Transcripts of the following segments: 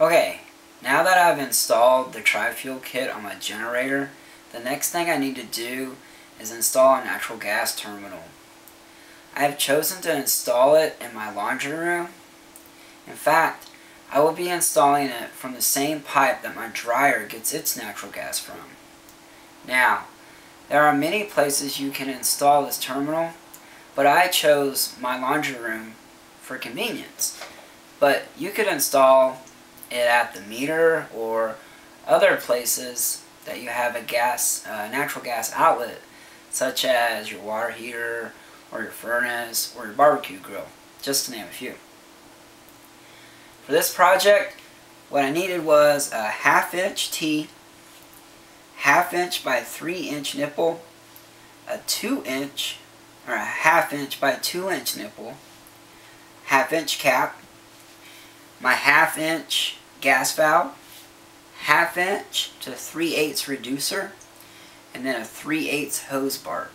Okay, now that I've installed the tri-fuel kit on my generator, the next thing I need to do is install a natural gas terminal. I have chosen to install it in my laundry room. In fact, I will be installing it from the same pipe that my dryer gets its natural gas from. Now, there are many places you can install this terminal, but I chose my laundry room for convenience. But you could install it at the meter or other places that you have a gas, uh, natural gas outlet, such as your water heater or your furnace or your barbecue grill, just to name a few. For this project, what I needed was a half inch T, half inch by three inch nipple, a two inch or a half inch by two inch nipple, half inch cap, my half inch gas valve, half inch to 3 eighths reducer, and then a 3 eighths hose barb.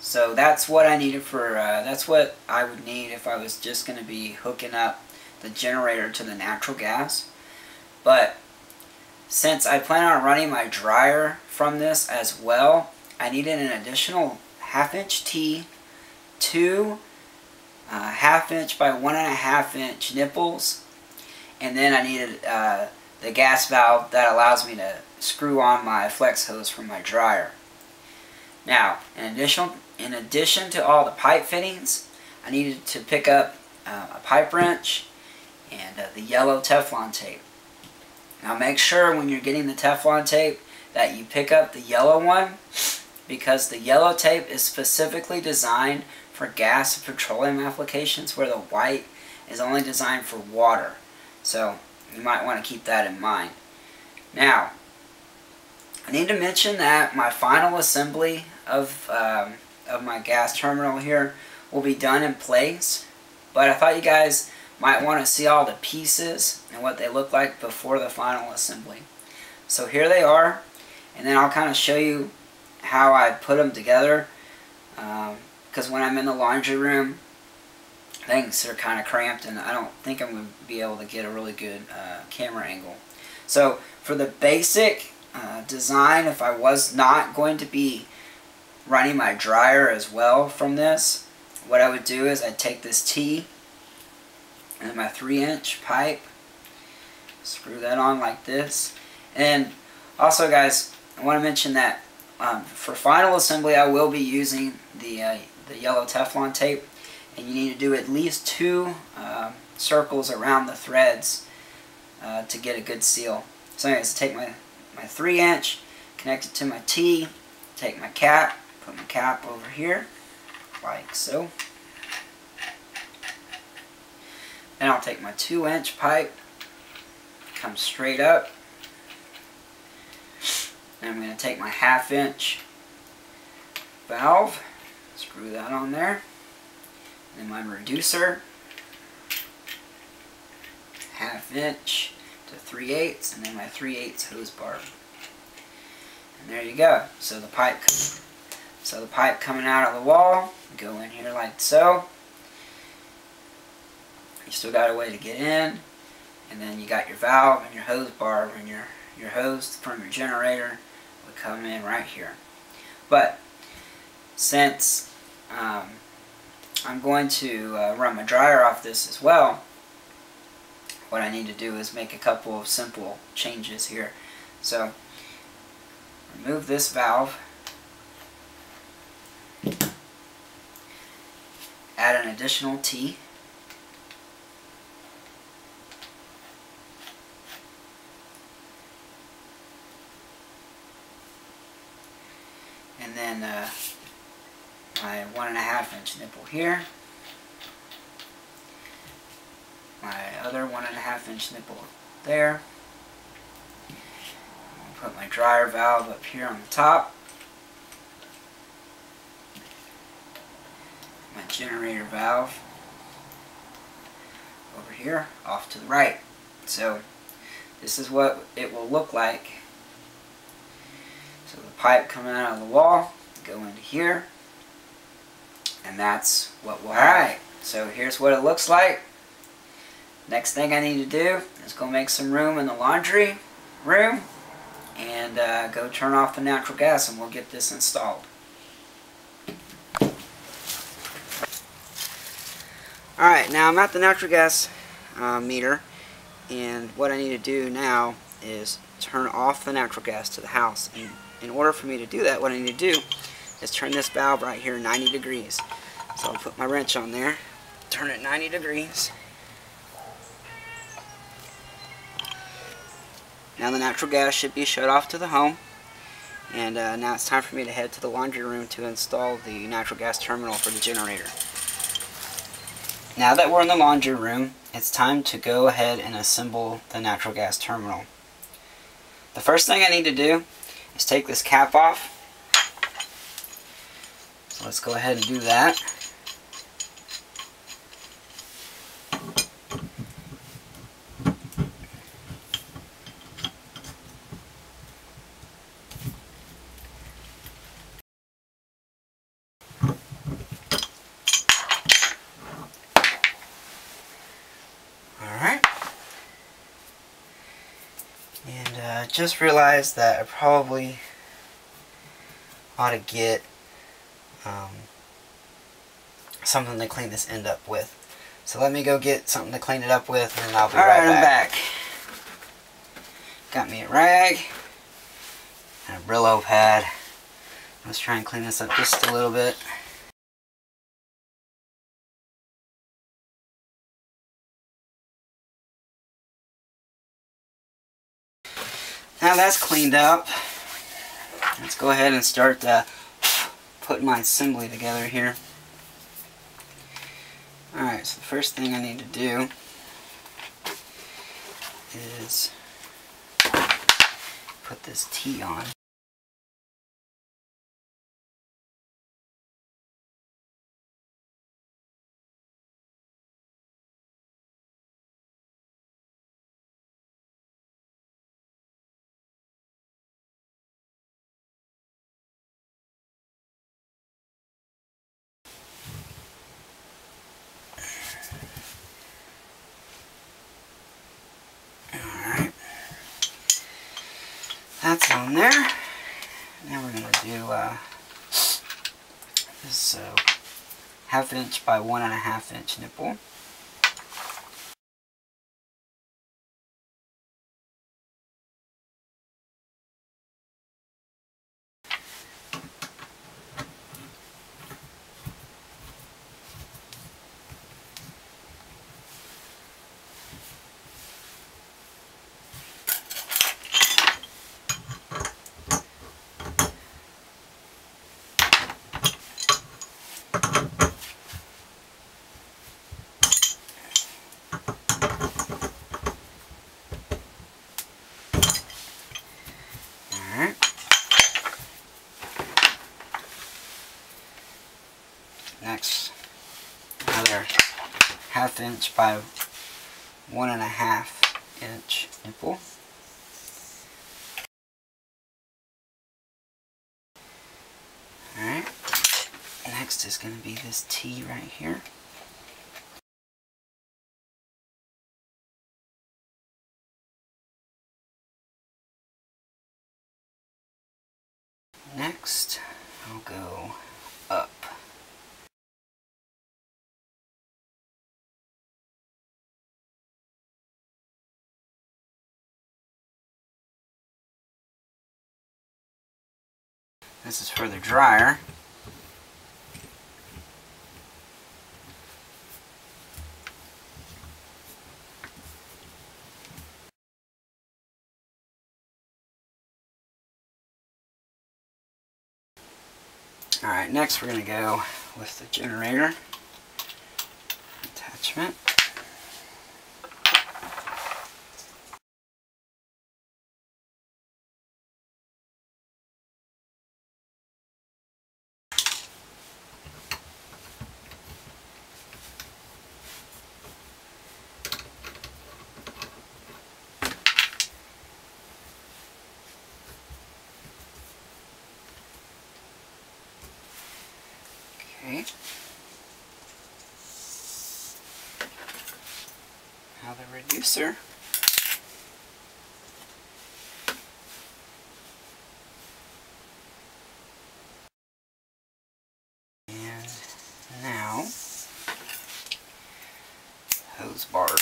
So that's what I needed for, uh, that's what I would need if I was just going to be hooking up the generator to the natural gas. But since I plan on running my dryer from this as well, I needed an additional half inch T, two uh, half inch by one and a half inch nipples, and then I needed uh, the gas valve that allows me to screw on my flex hose from my dryer. Now, in addition, in addition to all the pipe fittings, I needed to pick up uh, a pipe wrench and uh, the yellow Teflon tape. Now make sure when you're getting the Teflon tape that you pick up the yellow one because the yellow tape is specifically designed for gas and petroleum applications where the white is only designed for water. So you might want to keep that in mind. Now, I need to mention that my final assembly of, um, of my gas terminal here will be done in place. But I thought you guys might want to see all the pieces and what they look like before the final assembly. So here they are. And then I'll kind of show you how I put them together. Because when I'm in the laundry room, things are kind of cramped and I don't think I'm going to be able to get a really good uh, camera angle. So for the basic uh, design, if I was not going to be running my dryer as well from this, what I would do is I'd take this T and my 3 inch pipe, screw that on like this, and also guys, I want to mention that um, for final assembly I will be using the, uh, the yellow Teflon tape and you need to do at least two uh, circles around the threads uh, to get a good seal. So anyways, take my, my 3 inch, connect it to my T, take my cap, put my cap over here, like so. Then I'll take my 2 inch pipe, come straight up, and I'm going to take my half inch valve, screw that on there. Then my reducer, half inch to 3 eighths, and then my 3 eighths hose barb. And there you go. So the pipe, so the pipe coming out of the wall, go in here like so. You still got a way to get in, and then you got your valve and your hose barb and your your hose from your generator would come in right here. But since um, I'm going to uh, run my dryer off this as well. What I need to do is make a couple of simple changes here. So, remove this valve. Add an additional T. And then uh, my one and a half inch nipple here, my other one and a half inch nipple there, put my dryer valve up here on the top, my generator valve over here off to the right. So this is what it will look like. So the pipe coming out of the wall, go into here, and that's what we'll. Alright, so here's what it looks like. next thing I need to do is go make some room in the laundry room and uh, go turn off the natural gas and we'll get this installed. Alright, now I'm at the natural gas uh, meter and what I need to do now is turn off the natural gas to the house. And in order for me to do that, what I need to do is turn this valve right here 90 degrees. So I'll put my wrench on there, turn it 90 degrees. Now the natural gas should be shut off to the home. And uh, now it's time for me to head to the laundry room to install the natural gas terminal for the generator. Now that we're in the laundry room, it's time to go ahead and assemble the natural gas terminal. The first thing I need to do is take this cap off. Let's go ahead and do that. All right. And uh just realized that I probably ought to get um, something to clean this end up with. So let me go get something to clean it up with and I'll be All right, right back. I'm back. Got me a rag and a Brillo pad. Let's try and clean this up just a little bit. Now that's cleaned up, let's go ahead and start uh, putting my assembly together here. Alright, so the first thing I need to do is put this T on. That's on there. Now we're going to do uh, this uh, half inch by one and a half inch nipple. Half inch by one and a half inch nipple. Alright, next is going to be this T right here. This is for the dryer. Alright, next we're going to go with the generator attachment. Okay. Now the reducer. And now, hose barb.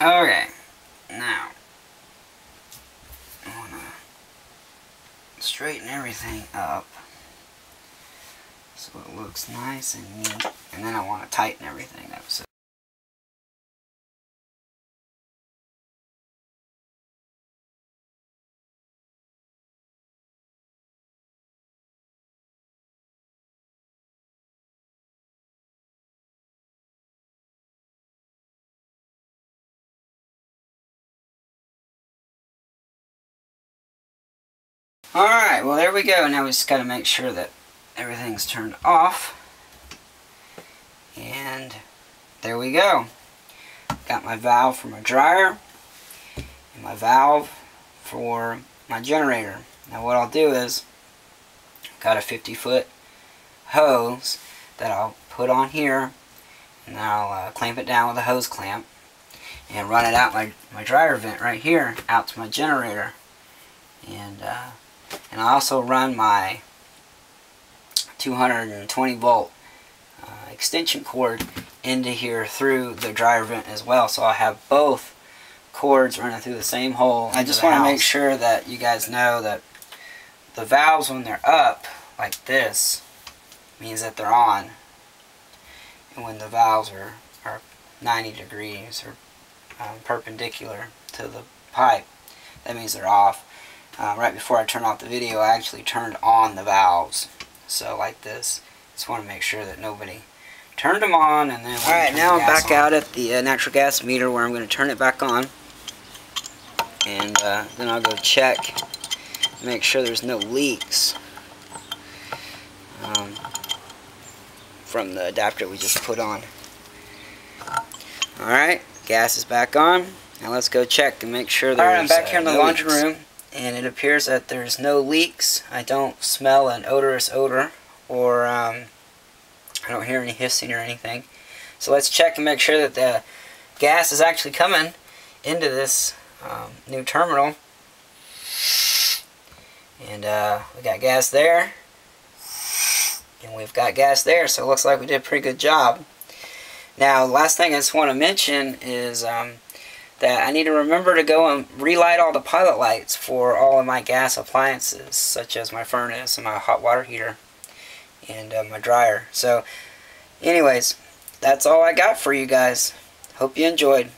Okay now I wanna straighten everything up so it looks nice and neat, and then I want to tighten everything up. So Alright, well there we go. Now we just got to make sure that everything's turned off. And there we go. Got my valve for my dryer and my valve for my generator. Now what I'll do is, got a 50 foot hose that I'll put on here and I'll uh, clamp it down with a hose clamp and run it out my, my dryer vent right here out to my generator. And uh, and I also run my 220 volt uh, extension cord into here through the dryer vent as well. So I have both cords running through the same hole I just want to make sure that you guys know that the valves when they're up like this means that they're on. And when the valves are, are 90 degrees or um, perpendicular to the pipe that means they're off uh, right before I turn off the video, I actually turned on the valves. So like this. Just want to make sure that nobody turned them on and then... Alright, now I'm back on. out at the uh, natural gas meter where I'm going to turn it back on. And uh, then I'll go check, make sure there's no leaks um, from the adapter we just put on. Alright, gas is back on. Now let's go check and make sure there's Alright, I'm back here in the no laundry leaks. room and it appears that there's no leaks. I don't smell an odorous odor or um, I don't hear any hissing or anything. So let's check and make sure that the gas is actually coming into this um, new terminal. And uh, we got gas there. And we've got gas there, so it looks like we did a pretty good job. Now, last thing I just want to mention is um, that I need to remember to go and relight all the pilot lights for all of my gas appliances, such as my furnace and my hot water heater and uh, my dryer. So, anyways, that's all I got for you guys. Hope you enjoyed.